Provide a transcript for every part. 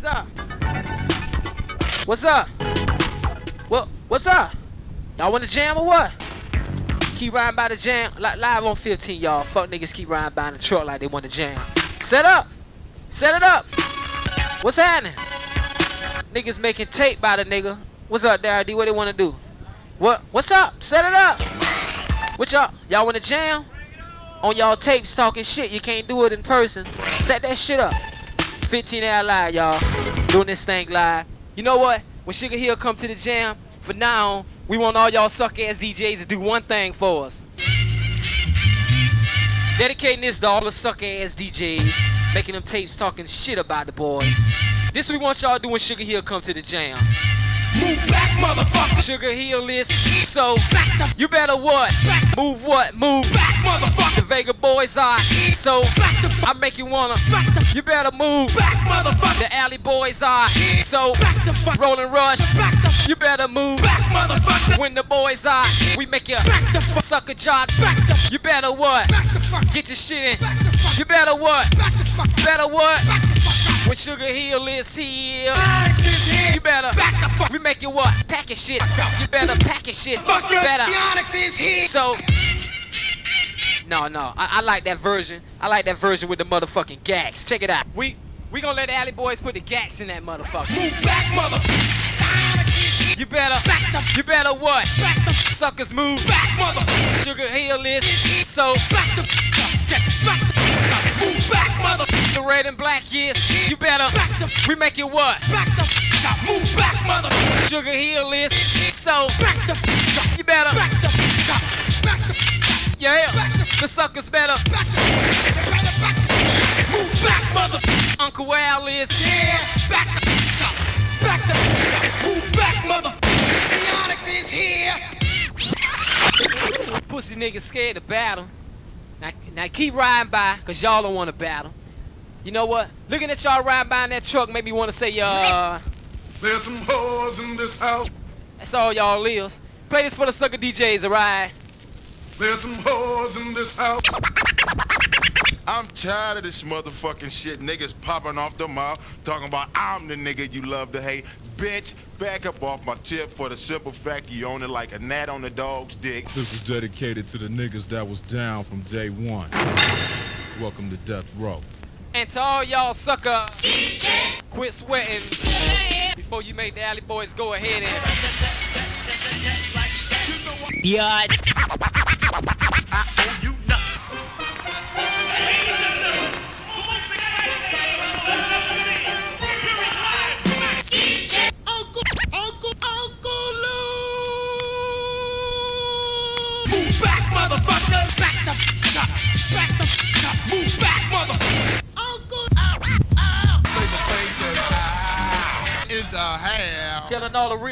What's up? What's up? What? What's up? Y'all want to jam or what? Keep riding by the jam, live on 15, y'all. Fuck niggas keep riding by the truck like they want to jam. Set up, set it up. What's happening? Niggas making tape by the nigga. What's up, Daddy? What they want to do? What? What's up? Set it up. What y'all? Y'all want to jam? On y'all tapes talking shit. You can't do it in person. Set that shit up. 15 hour live, y'all. Doing this thing live. You know what? When Sugar Hill come to the jam, for now, we want all y'all suck ass DJs to do one thing for us. Dedicating this to all the suck ass DJs, making them tapes talking shit about the boys. This we want y'all to do when Sugar Hill come to the jam. Move back, motherfucker. Sugar Hill is so you better what? Move what? Move Back, motherfucker. the Vega boys are so Back. I make you wanna Back the you better move back, motherfucker. the alley boys are so Back rolling rush Back the you better move back, motherfucker. when the boys are we make you Back the fuck. sucker jock Back the you better what back the fuck. get your shit in Back the fuck. you better what Back the fuck. better what Back the fuck. When Sugar Hill is here here. you better Back the fuck. we make you what pack your shit you better pack your shit Fuck you. better Onyx is here. So, no, no, I, I like that version. I like that version with the motherfucking gags. Check it out. We we gonna let the alley boys put the gags in that motherfucker. Move back, motherfucker. Is. You better, Back the you better what? back the Suckers move. back, motherfucker. Sugar Hill is so Back the just back the move back, motherfucker. The red and black is. You better, Back the we make you what? back the move back, motherfucker. Sugar Hill is so. Back the You better, back the back the yeah. The suckers better. back the better back the move back, motherfucker. Uncle Al is. Yeah, back the back the move back, motherfucker. The Onyx is here. Pussy niggas scared to battle. Now, now keep riding by, cause y'all don't want to battle. You know what? Looking at y'all riding by in that truck made me want to say, uh, There's some hoes in this house. that's all y'all lives. Play this for the sucker DJs, alright? There's some hoes in this house. I'm tired of this motherfucking shit. Niggas popping off the mouth, talking about I'm the nigga you love to hate. Bitch, back up off my tip for the simple fact you own it like a gnat on a dog's dick. This is dedicated to the niggas that was down from day one. Welcome to Death Row. And to all y'all sucker, quit sweating before you make the alley boys go ahead and. Yeah.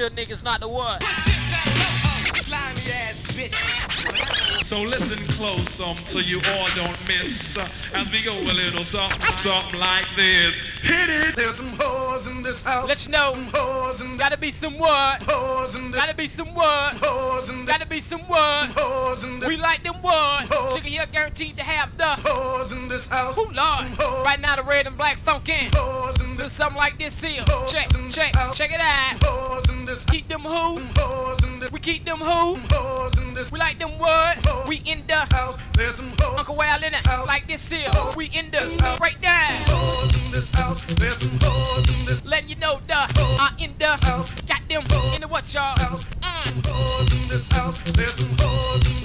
Real niggas not to what? slimy ass bitch. So listen close um, so you all don't miss uh, as we go a little something, something like this. Hit it! There's some hoes in this house. Let you know, Some hoes in gotta be some what? hoes in Gotta be some what? hoes in Gotta be some what? hoes in We like them what? Oh. Sugar here guaranteed to have the. hoes in this house. Oh Lord, Oh. right now the red and black funkin'. Hoes in this something like this here. Oh. Check, check, check it out. hoes in this Keep them hoes in this We keep them who? hoes in this We like them what? We in the house. There's some hoes. Uncle Al in it. Like this here. We in the breakdown. hoes in this house. There's some hoes in this Letting you know the I in the got them in the what y'all. Mm.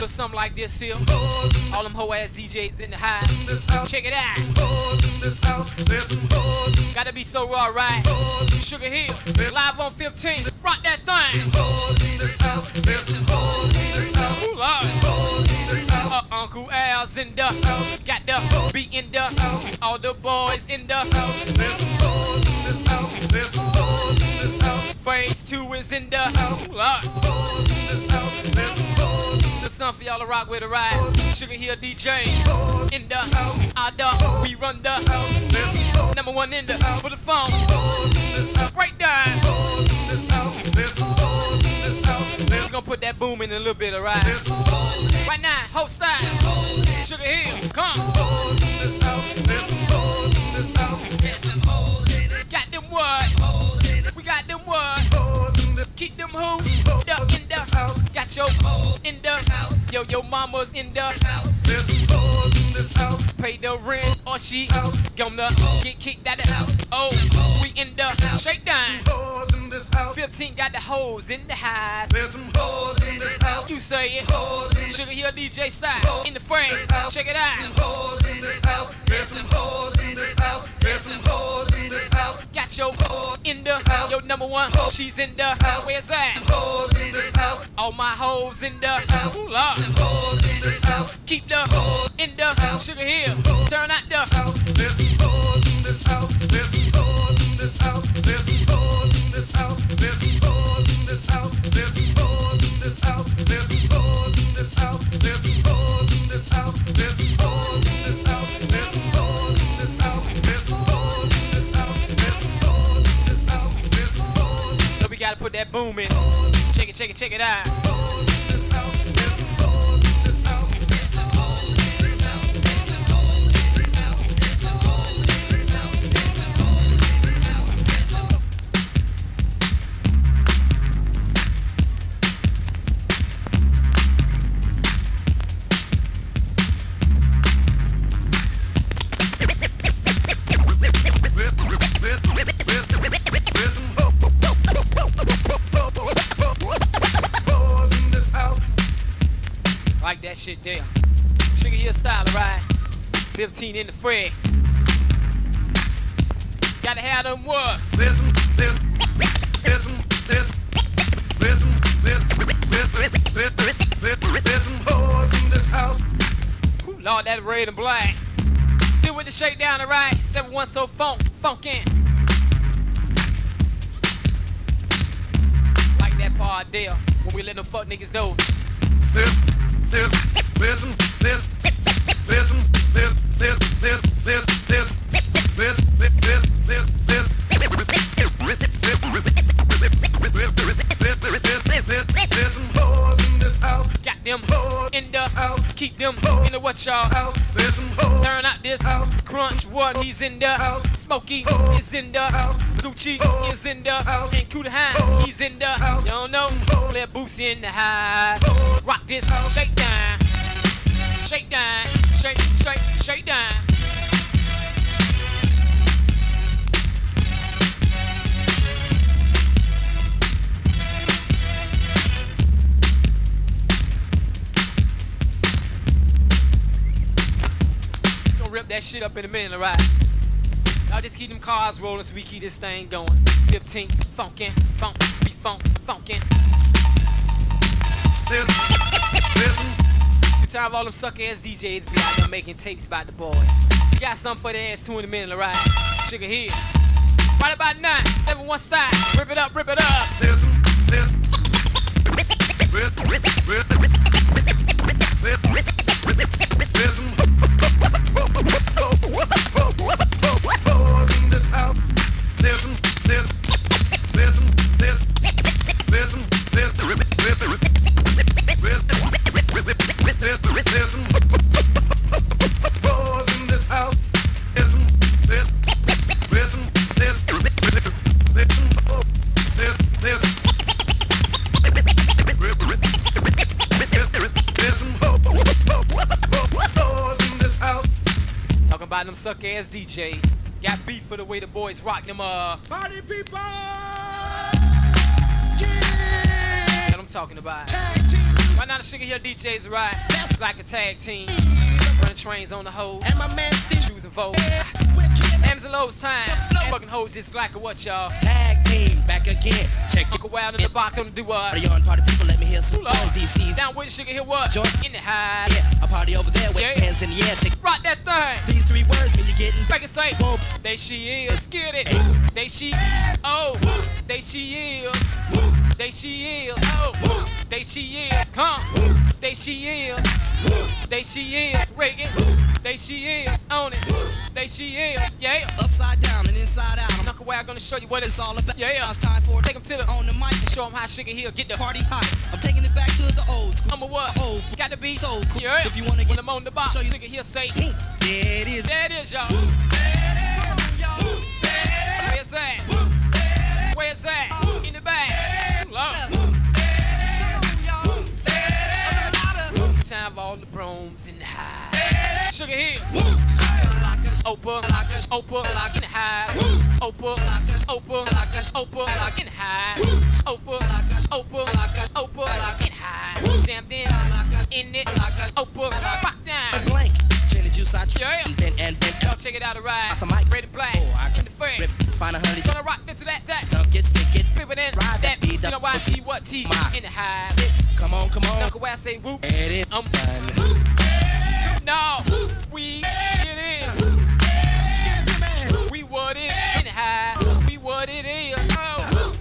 something like this here. All them hoe ass DJs in the high. Check it out. Gotta be so raw, right? Sugar Hill, live on 15. Rock that thing. Uh, Uncle Al's in the got the beat in the all the boys in the phase two is in the house. The sun for y'all to rock with a ride. Sugar Hill DJ in the house. I the we run the hoes number one in the for the phone. house. House. House. There's We gonna put that boom in a little bit, alright? Right now, hope style. Sugar Hill, come. this house. There's I'm who? End up, end up. Got your the house. Yo, your mama's the house Pay the rent or she gonna get kicked out of. Oh, we end up shakedown. Hoes this house. 15 got the hoes in the house. There's some hoes in this house. You say it. Hoes in Sugar Hill DJ style in the frame. Check it out. Some hoes in this house. There's some hoes in this house. There's some hoes in this house. Got your in the house. your number one. She's in the house. where's that? Hoes in this house. All my hoes in the house. Ooh, Lord. Hoes in this house. Keep the hoes in the house. Sugar Hill. Turn out the There's some hoes in this house. There's some hoes in this house. There's some put that boom in. Check it, check it, check it out. 15 in the fray. Gotta have them what? There's some, there's, there's some, there's, there's some, there's, there's, there's, there's, there's some hoes in this house. Ooh, Lord, that red and black. Still with the shakedown, alright? 7-1 so funk, funkin'. Like that part there, when we let them fuck niggas know. There's, there's, there's keep them in the what y'all. House. There's some hoes. Turn out this House. crunch one, he's in the House. Smokey is in the House. Gucci is in the House. and Kuda High, he's in the House. don't know. Play Boosie in the house. House. Rock this House. shake down, shake down, shake shake shake down. Shit up in a minute, alright? I'll just keep them cars rolling so we keep this thing going. 15, funkin', funk, be funk, funkin'. There's some, Two time all them suck ass DJs be out there making tapes about the boys. We got something for the ass two in a minute, alright? Sugar here. Right about nine, seven one style. Rip it up, rip it up. there's some, there's, there's, there's, there's, ass DJs. Got beef for the way the boys rock them uh Party people! that I'm talking about. Right now the Sugar Hill DJs right. That's like a tag team. Running trains on the hose. And my man Steve Choosing votes. Wicked. M's and lows time. Fucking hoes just like a what y'all. Tag team back again. Check Look wild in the box on the do what. Party on party people, hear some Pull DC's Down with Sugar Hill what? Joyce. In the high. Yeah, a party over there with Yeah. hands in the air. Shake Rock that thing. these three words mean you're getting Make it say. Whoa. They she is. Get it. They she. Oh. They she is. They she is. Oh. They she is. Come. They she is. They she is. Reagan. They she is. On it. They she is. Yeah. upside down and inside out. I'm Knuckle I'm gonna show you what it's it's all about. Yeah, yeah. Now it's time for Take 'em to the on the mic. and show 'em how Sugar Hill get the Party hot. I'm taking it back to the old school. I'm a what? Old school. Got to be So cool. Yeah. If you wanna get I'm on the box, show you- Sugar Hill say. There it is. There it is, y'all. Where's that? Where's that? Sugar Hill. Opa, Opa, in the high. Opa, Opa, Opa, in the high. Opa, Opa, Opa, in high. Jammed in, in it. Opa, rock down. Blank. And juice, I Yeah. and and and Y'all check it out, alright. Off the mic. Ready black, Oh, I in the frame. find a honey. Gonna rock into that, that. Dunk it, stick it. Flip it in, Ride that. beat You know why T, what T? In the high. Come on, come on. Knuckle where I say whoop. And it Um, done. no, we get in. We what it in high. We what it is. Oh.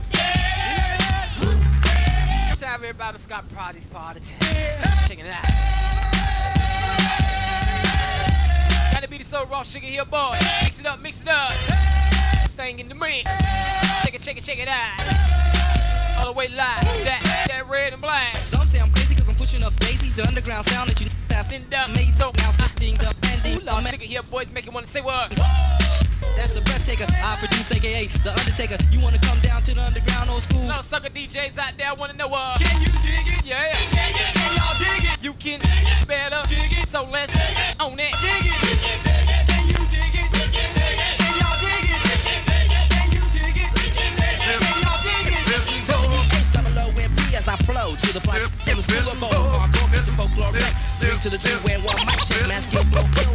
Time everybody Scott Projects party time. Check it out. Gotta be the so raw sugar here, boy. Mix it up, mix it up. Staying in the mix. Check it, check it, check it out. All the way live. That, that red and black. Some say I'm crazy because I'm pushing up daisies, the underground sound that you have End up. made so now standing up and Ooh, the Lord, sugar here, boys, make it wanna say what? That's a breath taker. I produce AKA The Undertaker. You wanna come down to the underground old school? Of sucker DJs out there wanna know what? Can you dig it? Yeah, Can y'all dig it? you can better. Dig it. So let's own it. Dig it. It was full of all hardcore, musical folklore, to the G where one might check, mask, blow,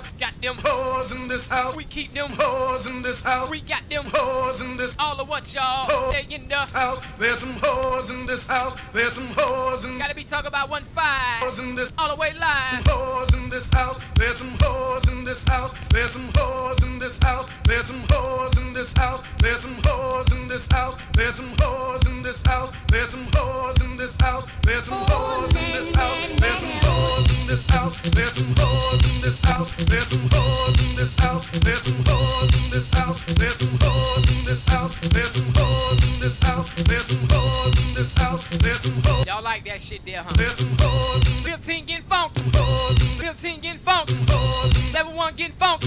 house, Got them. whores in this house, We keep them. whores in this house, We got them. whores in this All of what y'all. They in the. house. There's some whores in this house. There's some whores in Gotta be talking about one five. whores in this All the way live. whores in this house. There's some whores in this house. There's some whores in this house. There's some whores in this house. There's some whores in this house. There's some whores in this house. There's some whores in this house. There's some whores in this house. There's some whores in this house. There's some whores in this house. There's some whores in this house. There's some whores in this house. There's some whores in this house. There's some whores in this house. There's some whores in this house. There's some whores. Y'all like that shit there, huh? There's some whores 15 getting in 15 getting funky. whores in Level 1 getting funky.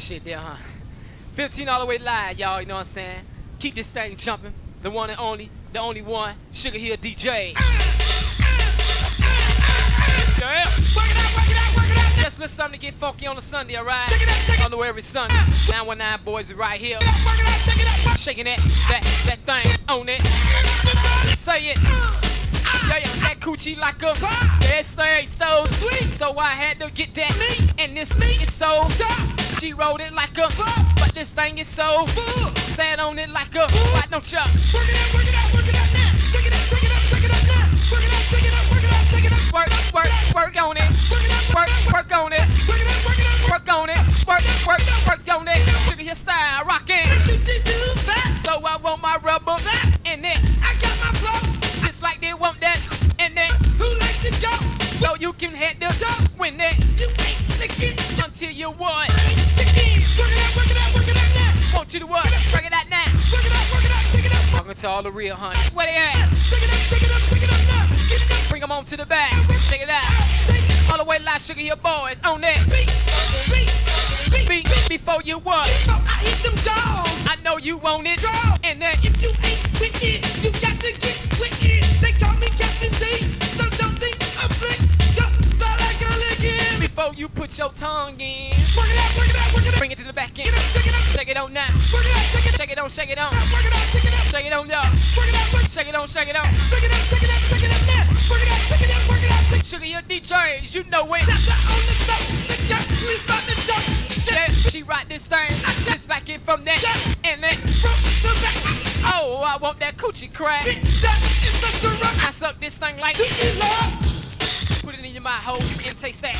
Shit there, huh? 15 all the way live, y'all, you know what I'm saying? Keep this thing jumping. The one and only, the only one, Sugar Hill DJ. Yeah. Just listen something to get funky on a Sunday, alright? On the way every Sunday. 919 boys are right here. Shaking that, that, that thing on it. Say it. Yeah, yeah, that coochie like a yeah, say so sweet. So I had to get that meat, and this meat is so she rolled it like a Fuck. But this thing is so Fuck. Sat on it like a Fuck. no chuck Work it up, work it up, work it up now Work it up, work it up, work it up now Work it up, work it up, work it up, work it up. Work, work, work on it Work, it work, work on it Work it out all the real hunters. Where they at? Bring them on to the back. Check it out. All the way live sugar your boys on that. Beat before you what? I know you want it. And then If you ain't with it, you got to get with it. They call me Captain so don't think I'm slick. Just like a before you put your tongue in. Work it out, work it out, work it out. Bring it to the back end. Shake it up, shake it on now. work it out, shake it Shake it on, shake it on. work it out, shake it up, Shake it on, yo. work it out, work Shake it on, shake it on. shake it up, shake it up, shake it up now. Work it out, shake it up, work it out, shake Sugar your DJs, you know it. it up. on the top, the cat, please start the jump. Yeah, she rock this thing just like it from that and that. From the back, Oh, I want that coochie crack. that is such a rock. I suck this thing like Dookie love, put it in my whole intake stack.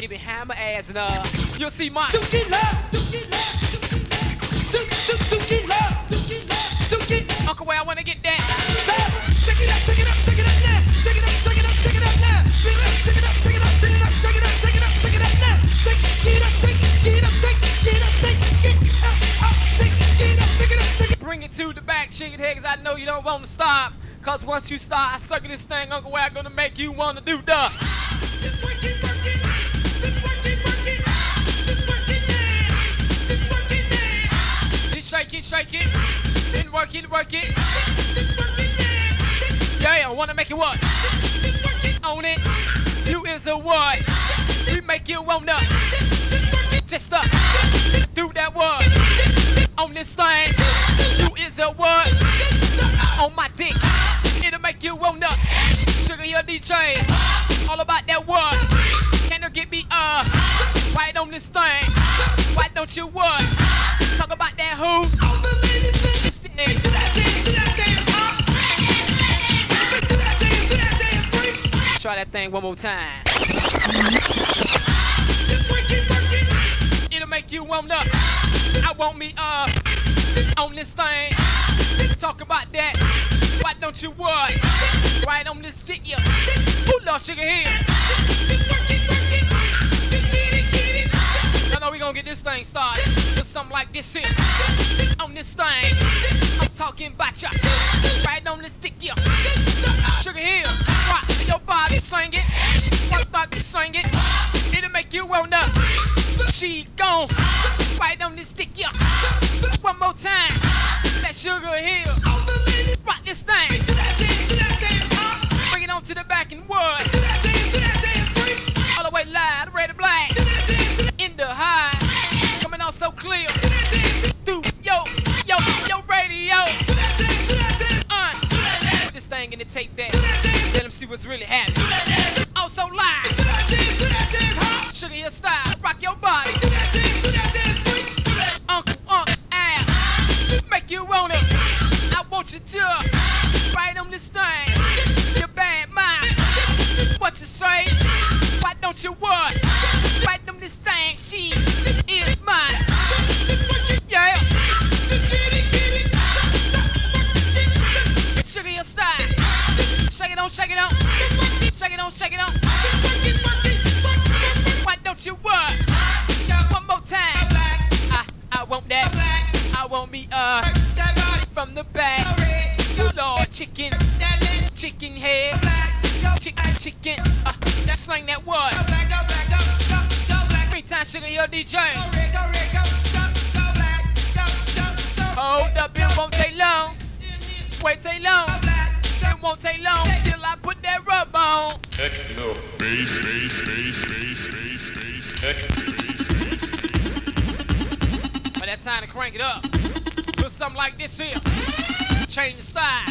Keep it hammer ass and uh, you'll see my. Uncle, where I wanna get that. Check it out, check it out, check it out now. Check it out, check it out, check it out now. Check it out, check it out, check it out, check it out, check it out, check it out now. Shake it up, shake it up, shake it up, shake it up, shake it up, shake it up, shake it up. Bring it to the back, shake it here, cause I know you don't want to stop. Cause once you start sucking this thing, Uncle Wag gonna make you wanna do the. Just work it, work it. Just work it, work it. Just work it now. Just work it now. Just shake it, shake it. Then work it, work it. Just work it now. Yeah, I wanna make it what? Work. Own it. You is a what? We make you wanna. Just up. Do that what? On this thing. You is a what? On my dick. Make you wanna. Sugar your DJ. All about that what? Can you get me uh right on this thing? Why don't you what? Talk about that who? Try that thing one more time. It'll make you wanna. I want me uh on this thing. Talk about that. Why don't you what? Right on this dick, yeah. Ooh, Lord, sugar here. I know we gonna get this thing started with something like this here. On this thing, I'm talking about ya. Right on this dick, yeah. Sugar here, rock your body, slang it. What about to slang it? It'll make you wanna. She gone. really have want me uh from the back. Lord chicken, chicken head, chicken, chicken. Uh, slang that word. Three times sugar your DJ. Hold up, it won't take long. Wait take long. It won't take long till I put that rub on. Techno. Bass, bass, bass, bass, bass, bass, bass, bass, bass, bass. By that time to crank it up. Something like this here. Change the style.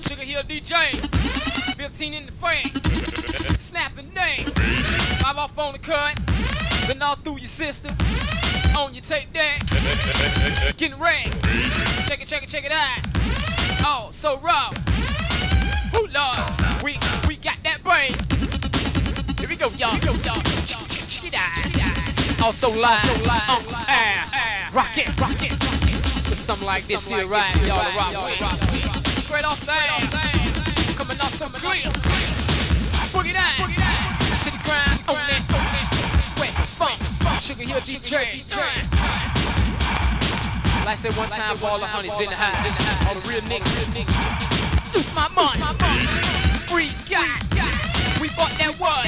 Sugar Hill DJ. 15 in the frame. Snapping name. Five off on the cut. Then all through your system. On your tape deck. Getting ready. Check it, check it, check it out. Oh, so rough. Oh Lord. We we got that brains. Here we go, y'all. Here we go, y'all. Check, it out. Oh, also live, on air. Rock it, rock it, rock it. Something like this here, right? Y'all to rock with. Straight off the. Coming off some. Boogie down, boogie down. To the grind, own it, own it. Sweat, funk, funk. Sugar Hill DJ. Like I said one time, all the honeys in the house. All the real niggas. Loose my mind. Free guy. We bought that one.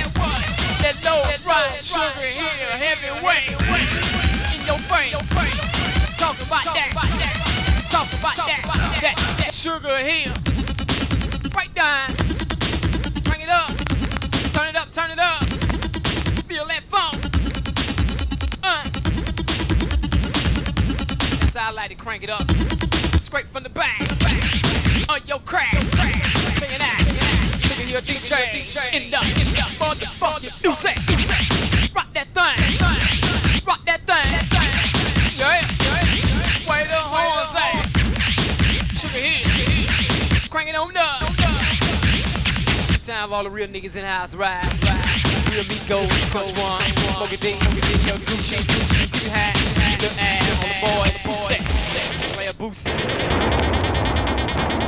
That low ride. Sugar Hill heavyweight. In your brain. Talk about that. Talk about that. That, that Sugar Hill. Right down. Bring it up. Turn it up, turn it up. Feel that funk. Uh. That's how I like to crank it up. Straight from the back. On your crack. Check it out. Sugar Hill DJ. In the, in the motherfucking music. Rock that thing. time, all the real niggas in house ride. Real me go, one, smoke a dick, smoke a dick, Gucci, hat. the boy, boy, play a boost.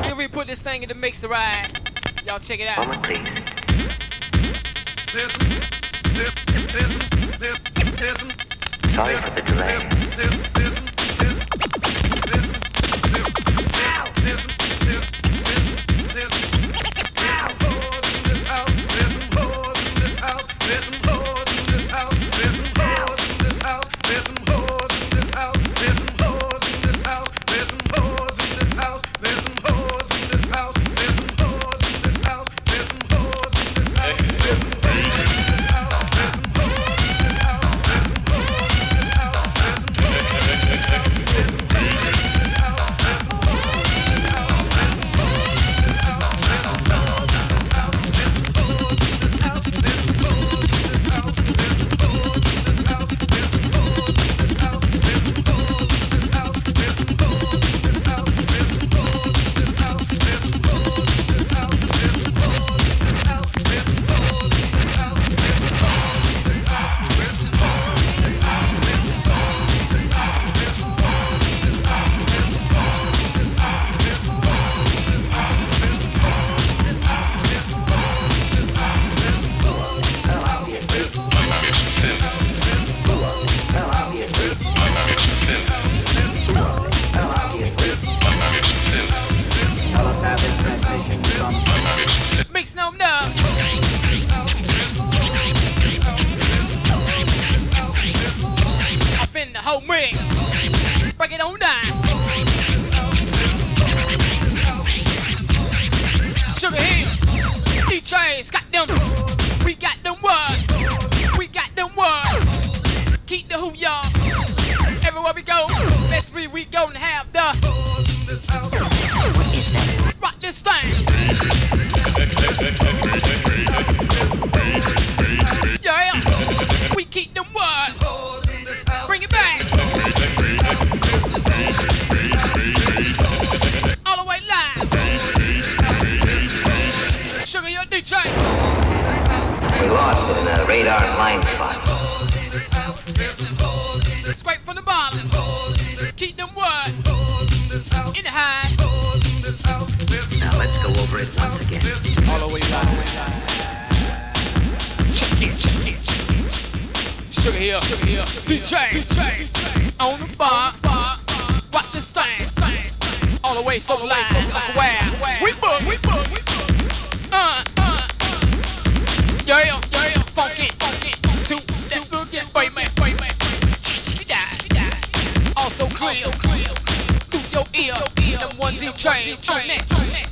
See if we put this thing in the mixer right? Y'all check it out. This, this, this, this, this, this. This, this, this. Sugar, your DJ. We lost it in a radar blind spot. Straight from the bottom. Keep them words. In the high. Now let's go over it once again. All the way live. Check it, check it, check it. Sugar here, sugar here. DJ, DJ. On the bar, bar. Rock this thing, thing. All the way so live, like where? DJs on it, on it.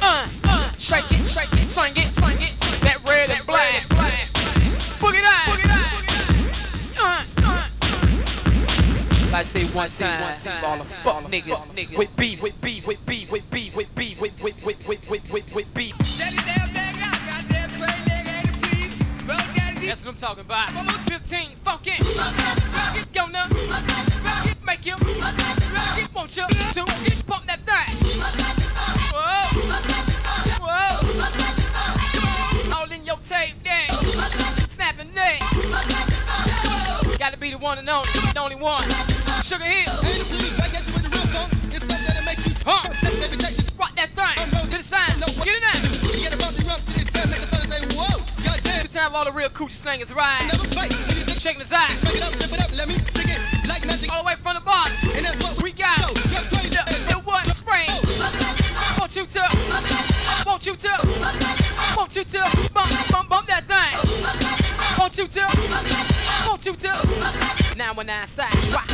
Uh, uh, shake it, shake it, swing it, swing it. That red and black, black. Boogie down, boogie down. Uh, uh, uh. I say one time, all the fuck niggas, niggas with beef, with beef, with beef, with beef, with beef, Sugar Hill. Huh? To the side. Get it out. Good time all the real coochie slangers ride. Shaking the side. All the way from the bottom. We got the, the what spring. Want you to, want you to, want you to bump, bump, bump that thing. Want you to, want you to. Now when I style, rock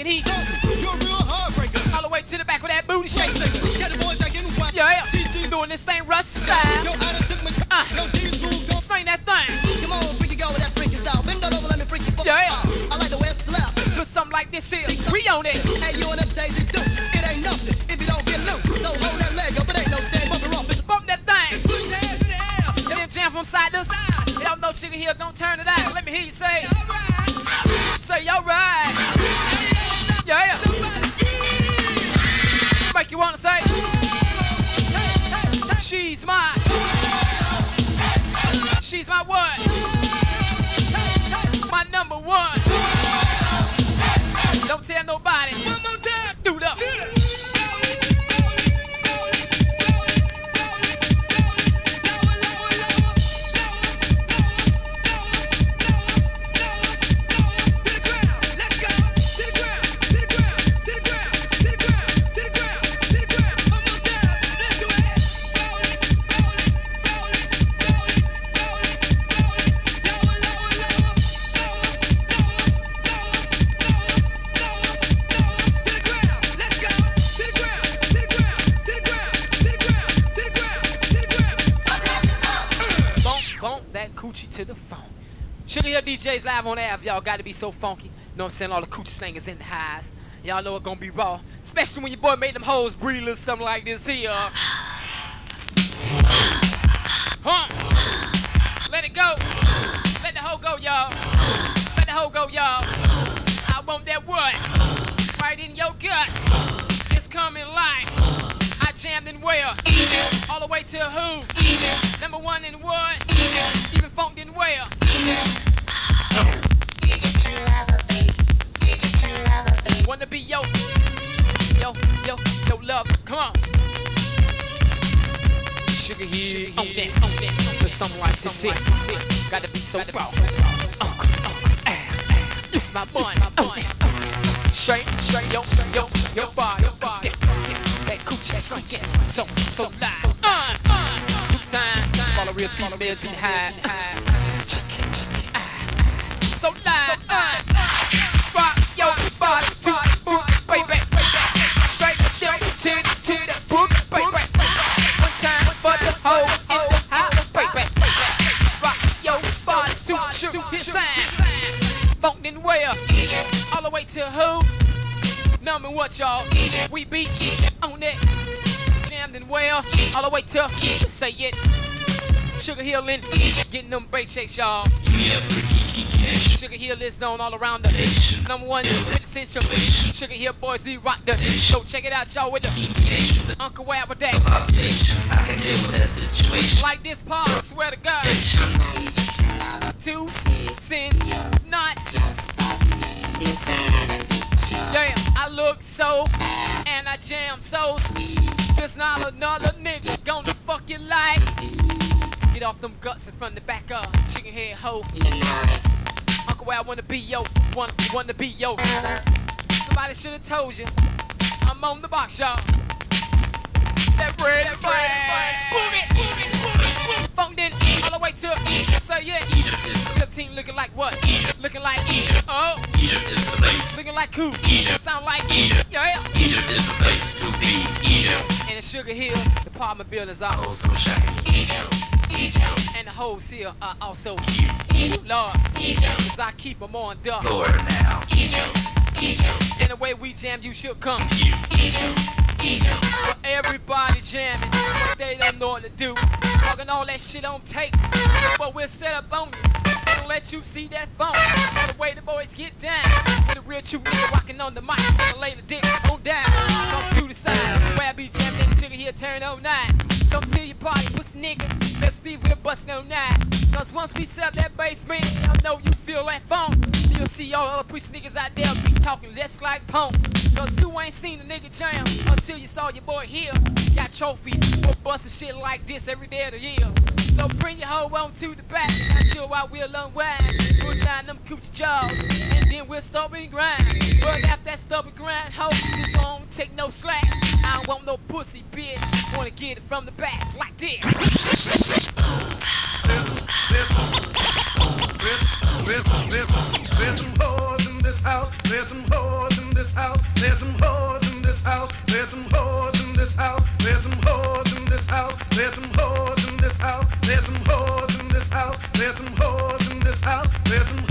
out on the mic and he all the way to the back with that booty shake. Yeah, doing this thing Russ style. Uh, sling that thing. Come on, freaky girl with that freaky style. Bend over, let me freak you. Yeah. I like the West side, Put something like this here. We on it. Hey, you on that it do. It ain't nothing if it don't get loose. Don't hold that leg up, but ain't no stain. Bump that thing. And then jam from side to side. You don't know Sugar Hill, don't turn it out. Let me hear you say. Say all right. Yeah. She's my. She's my what? Live. Y'all got to be so funky. Know what I'm saying? All the coochie slingers in the highs. Y'all know it's gonna be raw. Especially when your boy made them hoes breathe or something like this here. Huh? Let it go. Let the hoe go, y'all. Let the hoe go, y'all. I want that what? Right in your guts. It's coming live. I jammed in where? All the way to who? Number one in what? Even funked in where? Wanna be yo, yo, yo, yo, love. Come on. Sugar here, on that, on that, for something like this. Gotta be so raw. Uh, uh, ah. Use my bun, my bun. Straight, straight, yo, yo, yo, body. That coochie so, so loud. Uh, uh, time, follow real females in high. So loud, uh, Way to who? Number what y'all? We beat on it. Jammed in where? All the way to say it. Sugar Hill in, getting them break shakes, y'all. Sugar Hill is known all around the number one quintessential. Sugar Hill boys, we rock the. So check it out, y'all, with the Uncle Wab with that. I can deal with that situation. Like this part, I swear to God. To sin Yeah, I look so and I jam so. There's not another nigga gonna fuck you like. Get off them guts in front of the back up, chicken head hoe. Uncle Wal wanna be yo, want wanna be yo. Somebody should have told you. I'm on the box, y'all. That red flag. Boogie, boogie, boogie, boogie. Funked in all the way to say yeah. 15 looking like what? Looking like oh. Egypt is the place. Looking like who? Sound like yeah. Egypt is the place to be. Egypt. And the Sugar Hill, the apartment buildings are. Also shacking. Egypt. Egypt. And the hoes here are also Lord. Cause I keep them on duck. Florida now. Egypt. Egypt. And the way we jam, you should come. Egypt. Egypt. Everybody jamming, they don't know what to do. Talking all that shit on tapes, but we'll set up on you. Let you see that phone. The way the boys get down. With a real true nigga rocking on the mic. And lay the dick on down. Come to the side. Where I be jamming in the sugar here, turn 09. Come to your party, pussy nigga. Let's leave with a bust no nine. Cause once we set that bass ring, I know you feel that funk. You'll see all the pussy niggas out there be talking less like punks. Cause you ain't seen a nigga jam until you saw your boy here. Got trophies for busting shit like this every day of the year. So bring your hoe on to the back. and chill while we'll unwind. Put down them coochie jaws. And then we'll stop and grind. But after that stubborn grind, hoe, just don't take no slack. I don't want no pussy, bitch. Wanna get it from the back, like this. There's some, hoes in this house. There's some hoes in this house. There's some in this house. There's some in this house. There's some in this house. There's some in this house. There's some in this house. There's some in this house. There's some